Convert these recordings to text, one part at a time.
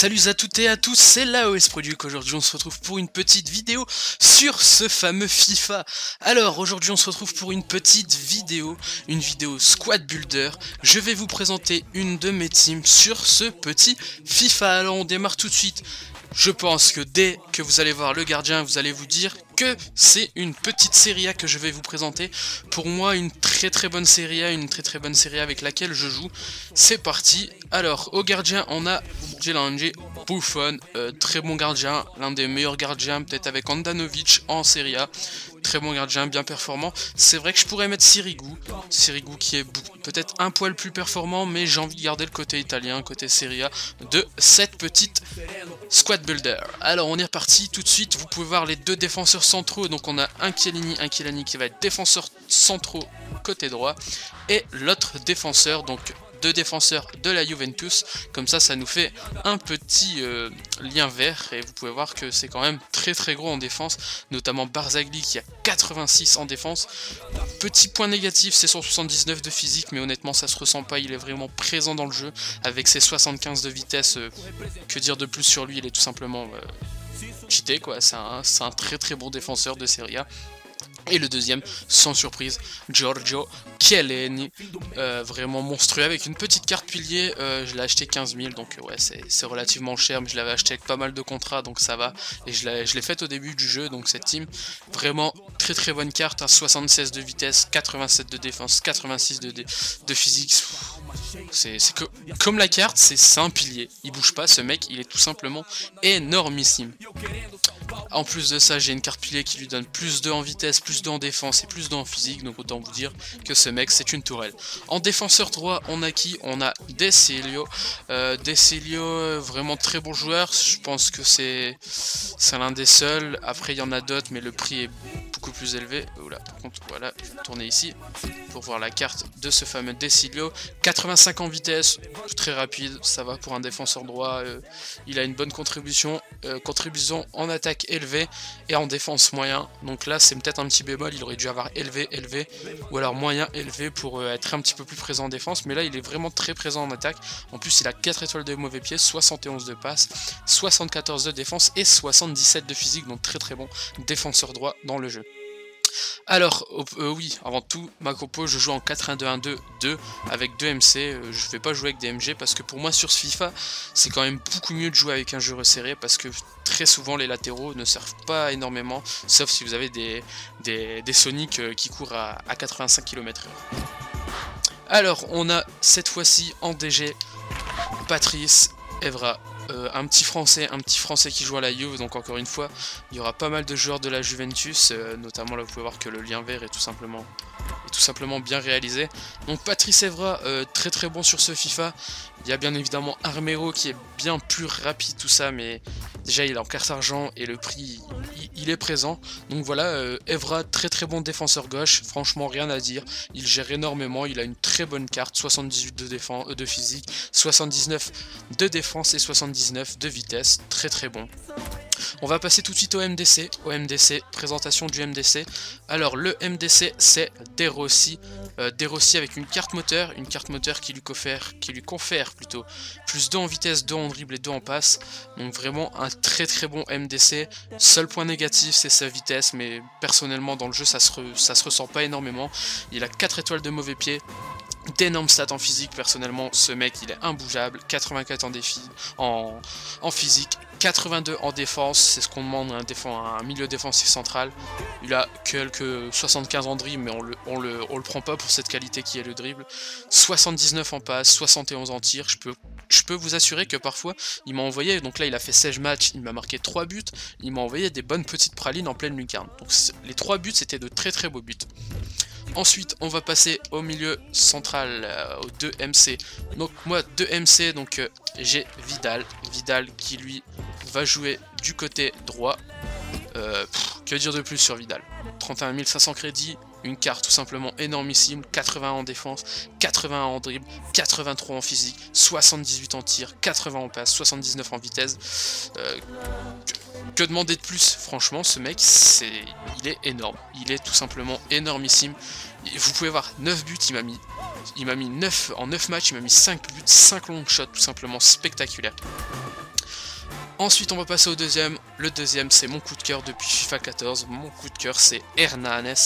Salut à toutes et à tous, c'est l'AOS Produit qu'aujourd'hui on se retrouve pour une petite vidéo sur ce fameux FIFA. Alors aujourd'hui on se retrouve pour une petite vidéo, une vidéo Squad Builder. Je vais vous présenter une de mes teams sur ce petit FIFA. Alors on démarre tout de suite. Je pense que dès que vous allez voir le gardien, vous allez vous dire que c'est une petite série A que je vais vous présenter. Pour moi, une très très bonne série A, une très très bonne série avec laquelle je joue. C'est parti. Alors, au gardien, on a Jelange Buffon, euh, très bon gardien, l'un des meilleurs gardiens, peut-être avec Andanovic en série A. Très bon gardien, bien performant. C'est vrai que je pourrais mettre Sirigu. Sirigu qui est peut-être un poil plus performant, mais j'ai envie de garder le côté italien, côté Serie A de cette petite squad builder. Alors on est reparti tout de suite. Vous pouvez voir les deux défenseurs centraux. Donc on a un Chiellini, un Chiellini qui va être défenseur centraux côté droit. Et l'autre défenseur, donc deux défenseurs de la Juventus. Comme ça, ça nous fait un petit euh, lien vert. Et vous pouvez voir que c'est quand même très très gros en défense. Notamment Barzagli qui a 86 en défense. Petit point négatif, c'est son 79 de physique. Mais honnêtement, ça se ressent pas. Il est vraiment présent dans le jeu. Avec ses 75 de vitesse. Euh, que dire de plus sur lui? Il est tout simplement... Euh, cheaté quoi, c'est un, très très bon défenseur de Serie A. Et le deuxième, sans surprise, Giorgio Chiellini, euh, vraiment monstrueux, avec une petite carte pilier, euh, je l'ai acheté 15 000, donc ouais, c'est relativement cher, mais je l'avais acheté avec pas mal de contrats, donc ça va, et je l'ai fait au début du jeu, donc cette team, vraiment très très bonne carte, 76 de vitesse, 87 de défense, 86 de, de physique, c'est que, comme la carte, c'est un pilier, il bouge pas, ce mec, il est tout simplement énormissime. En plus de ça, j'ai une carte pilier qui lui donne plus de en vitesse, plus de en défense et plus de en physique, donc autant vous dire que ce mec c'est une tourelle. En défenseur droit, on a qui? On a Decelio. Euh, vraiment très bon joueur, je pense que c'est l'un des seuls. Après il y en a d'autres, mais le prix est beaucoup plus élevé. Oula, par contre, voilà, je vais tourner ici pour voir la carte de ce fameux Desilio. 85 en vitesse, très rapide, ça va pour un défenseur droit. Euh, il a une bonne contribution, euh, contribution en attaque et en défense moyen. Donc là, c'est peut-être un petit bémol, il aurait dû avoir élevé, élevé, ou alors moyen, élevé pour euh, être un petit peu plus présent en défense. Mais là, il est vraiment très présent en attaque. En plus, il a 4 étoiles de mauvais pied, 71 de passe, 74 de défense et 77 de physique, donc très très bon défenseur droit dans le jeu. Alors, euh, oui, avant tout, ma compo, je joue en 4-1-2-1-2-2 avec 2 MC. Euh, je vais pas jouer avec des MG parce que pour moi, sur ce FIFA, c'est quand même beaucoup mieux de jouer avec un jeu resserré parce que très souvent, les latéraux ne servent pas énormément, sauf si vous avez des, des, Sonic euh, qui courent à, à 85 km/h. Alors, on a cette fois-ci en DG Patrice Evra euh, un petit français, un petit français qui joue à la Juve, donc encore une fois, il y aura pas mal de joueurs de la Juventus, euh, notamment là vous pouvez voir que le lien vert est tout simplement tout simplement bien réalisé. Donc Patrice Evra, euh, très très bon sur ce FIFA. Il y a bien évidemment Armero qui est bien plus rapide tout ça, mais déjà il est en carte argent et le prix il, est présent. Donc voilà, euh, Evra, très très bon défenseur gauche, franchement rien à dire. Il gère énormément, il a une très bonne carte, 78 de, défense, euh, de physique, 79 de défense et 79 de vitesse, très très bon. On va passer tout de suite au MDC. Au MDC, présentation du MDC. Alors le MDC c'est Derossi. Euh, Derossi avec une carte moteur, une carte moteur qui lui confère, plutôt plus 2 en vitesse, 2 en dribble et 2 en passe. Donc vraiment un très très bon MDC. Seul point négatif c'est sa vitesse, mais personnellement dans le jeu ça se, ressent pas énormément. Il a 4 étoiles de mauvais pied d'énormes stats en physique, personnellement ce mec il est imbougeable, 84 en défi, en physique, 82 en défense, c'est ce qu'on demande un, un, milieu défensif central. Il a quelques 75 en dribble, mais on le, on, le, prend pas pour cette qualité qui est le dribble. 79 en passe, 71 en tir, je peux, vous assurer que parfois, il m'a envoyé, donc là il a fait 16 matchs, il m'a marqué 3 buts, il m'a envoyé des bonnes petites pralines en pleine lucarne. Donc les 3 buts, c'était de très très beaux buts. Ensuite, on va passer au milieu central, euh, aux 2 MC. Donc moi, 2 MC, donc euh, j'ai Vidal. Vidal qui lui va jouer du côté droit. Euh, que dire de plus sur Vidal? 31 500 crédits, une carte tout simplement énormissime, 80 en défense, 80 en dribble, 83 en physique, 78 en tir, 80 en passe, 79 en vitesse. que, demander de plus? Franchement, ce mec, il est énorme. Il est tout simplement énormissime. vous pouvez voir, 9 buts, il m'a mis, il mis 9, en 9 matchs, il m'a mis 5 buts, 5 long shots, tout simplement spectaculaire. Ensuite, on va passer au deuxième. Le deuxième, c'est mon coup de cœur depuis FIFA 14. Mon coup de cœur, c'est Hernanes.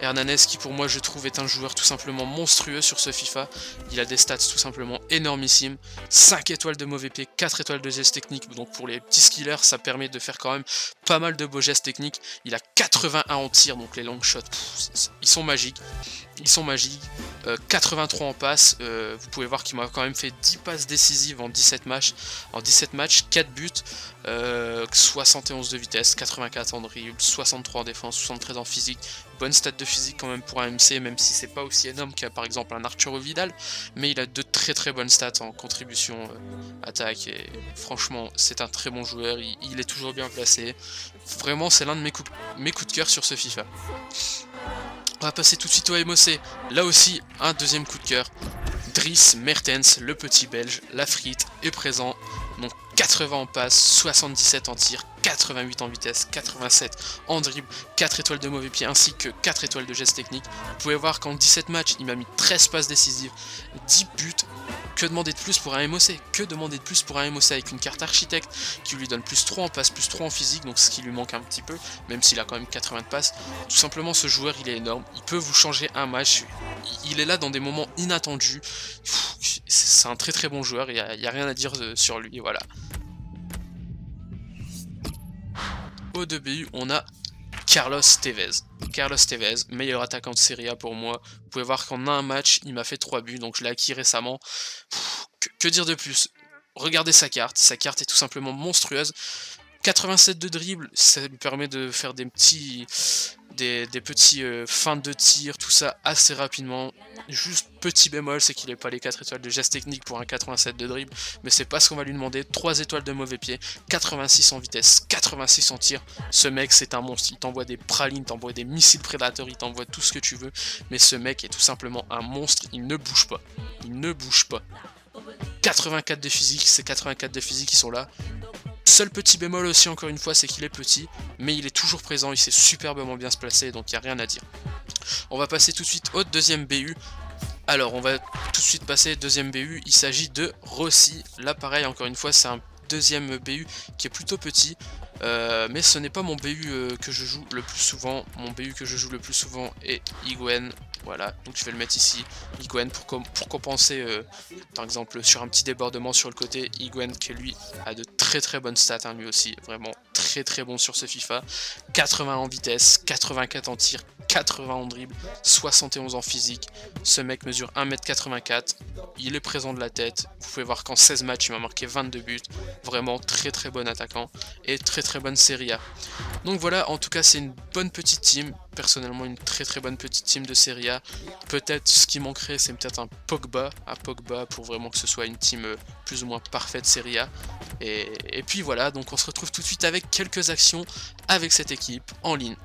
Hernanes qui pour moi je trouve est un joueur tout simplement monstrueux sur ce FIFA. Il a des stats tout simplement énormissimes. 5 étoiles de mauvais pied, 4 étoiles de gestes techniques. Donc pour les petits skillers ça permet de faire quand même pas mal de beaux gestes techniques. Il a 81 en tir donc les long shots ils sont magiques. Ils sont magiques. 83 euh, en passe. Euh, vous pouvez voir qu'il m'a quand même fait 10 passes décisives en 17 matchs. En 17 matchs, 4 buts, 71 euh, de vitesse, 84 en dribble, 63 en défense, 73 en physique. Bonne stat de physique quand même pour un MC, même si c'est pas aussi énorme qu'à par exemple un Arturo Vidal. Mais il a de très très bonnes stats en contribution attaque. Et franchement, c'est un très bon joueur. Il, est toujours bien placé. Vraiment, c'est l'un de mes coups, de cœur sur ce FIFA. On va passer tout de suite au MOC. Là aussi, un deuxième coup de cœur. Driss Mertens, le petit belge, la frite, est présent. 80 en passe, 77 en tir, 88 en vitesse, 87 en dribble, 4 étoiles de mauvais pied ainsi que 4 étoiles de geste technique. Vous pouvez voir qu'en 17 matchs, il m'a mis 13 passes décisives, 10 buts, que demander de plus pour un MOC Que demander de plus pour un MOC avec une carte architecte qui lui donne plus 3 en passe, plus 3 en physique, donc ce qui lui manque un petit peu, même s'il a quand même 80 de passes. Tout simplement, ce joueur, il est énorme. Il peut vous changer un match. Il est là dans des moments inattendus. C'est un très très bon joueur, il n'y a, rien à dire euh, sur lui, voilà. Au début, on a Carlos Tevez. Carlos Tevez, meilleur attaquant de Serie A pour moi. Vous pouvez voir qu'en un match, il m'a fait 3 buts, donc je l'ai acquis récemment. que, dire de plus? Regardez sa carte, sa carte est tout simplement monstrueuse. 87 de dribble, ça lui permet de faire des petits, des, petits euh, fins de tir, tout ça assez rapidement. Juste petit bémol, c'est qu'il n'est pas les 4 étoiles de geste technique pour un 87 de dribble, mais c'est pas ce qu'on va lui demander. 3 étoiles de mauvais pied, 86 en vitesse, 86 en tir. Ce mec, c'est un monstre. Il t'envoie des pralines, t'envoie des missiles prédateurs, il t'envoie tout ce que tu veux, mais ce mec est tout simplement un monstre. Il ne bouge pas. Il ne bouge pas. 84 de physique, ces 84 de physique qui sont là. Seul petit bémol aussi, encore une fois, c'est qu'il est petit, mais il est toujours présent, il sait superbement bien se placer, donc il n'y a rien à dire. On va passer tout de suite au deuxième BU. Alors, on va tout de suite passer au deuxième BU, il s'agit de Rossi. Là, pareil, encore une fois, c'est un deuxième BU qui est plutôt petit, euh, mais ce n'est pas mon BU euh, que je joue le plus souvent. Mon BU que je joue le plus souvent est Iguen. Voilà, donc je vais le mettre ici, Iguen, pour, compenser, euh, par exemple, sur un petit débordement sur le côté, Iguen qui lui a de très très bonnes stats, hein, lui aussi, vraiment très très bon sur ce FIFA. 80 en vitesse, 84 en tir, 80 en dribble, 71 en physique. Ce mec mesure 1m84, il est présent de la tête. Vous pouvez voir qu'en 16 matchs, il m'a marqué 22 buts. Vraiment très très bon attaquant et très très bonne série A. Donc voilà, en tout cas, c'est une bonne petite team. Personnellement, une très très bonne petite team de série A. Peut-être ce qui manquerait, c'est peut-être un Pogba, un Pogba pour vraiment que ce soit une team euh, plus ou moins parfaite série A. Et puis voilà, donc on se retrouve tout de suite avec quelques actions avec cette équipe en ligne.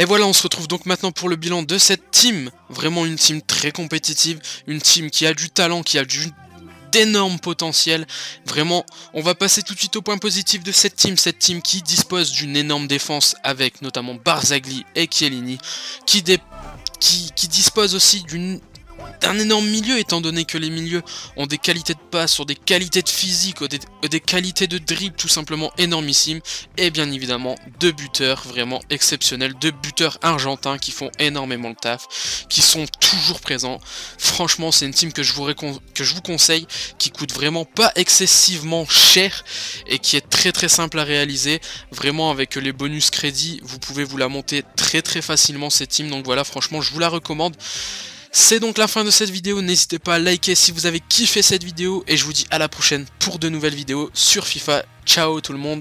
Et voilà, on se retrouve donc maintenant pour le bilan de cette team. Vraiment une team très compétitive, une team qui a du talent, qui a d'énormes potentiel. Vraiment, on va passer tout de suite au point positif de cette team. Cette team qui dispose d'une énorme défense avec notamment Barzagli et Chiellini, qui dispose aussi d'une d'un énorme milieu, étant donné que les milieux ont des qualités de passe, ont des qualités de physique, des, qualités de dribble tout simplement énormissimes, et bien évidemment deux buteurs vraiment exceptionnels, deux buteurs argentins qui font énormément le taf, qui sont toujours présents. Franchement, c'est une team que je, vous que je vous conseille, qui coûte vraiment pas excessivement cher, et qui est très très simple à réaliser. Vraiment, avec les bonus crédits, vous pouvez vous la monter très très facilement cette team, donc voilà, franchement, je vous la recommande. C'est donc la fin de cette vidéo, n'hésitez pas à liker si vous avez kiffé cette vidéo. Et je vous dis à la prochaine pour de nouvelles vidéos sur FIFA. Ciao tout le monde